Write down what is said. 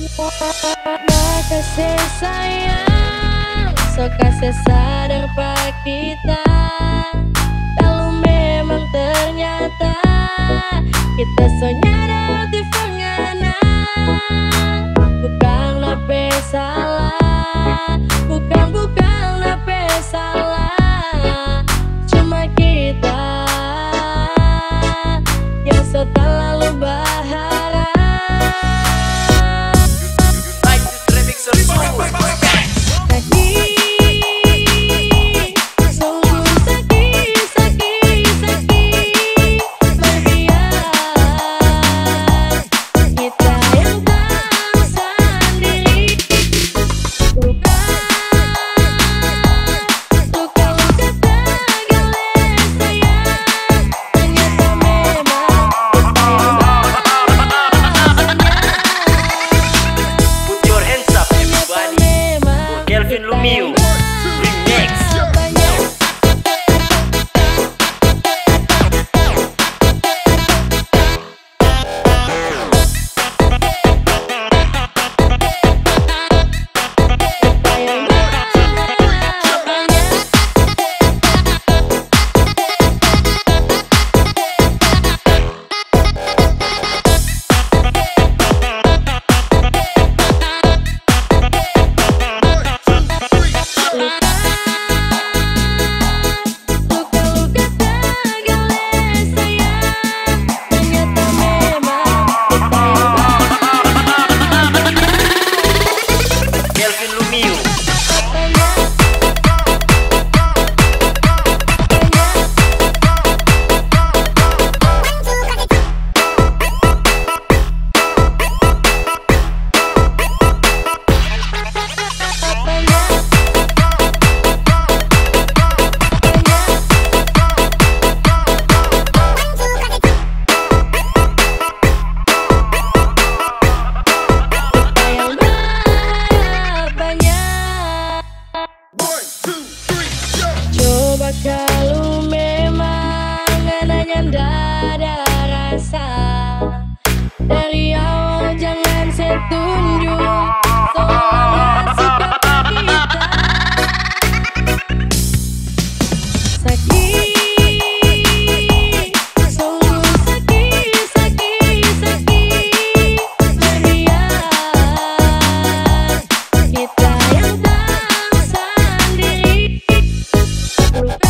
Makasih sayang So kasih sadar pak kita Baby.